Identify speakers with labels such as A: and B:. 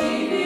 A: she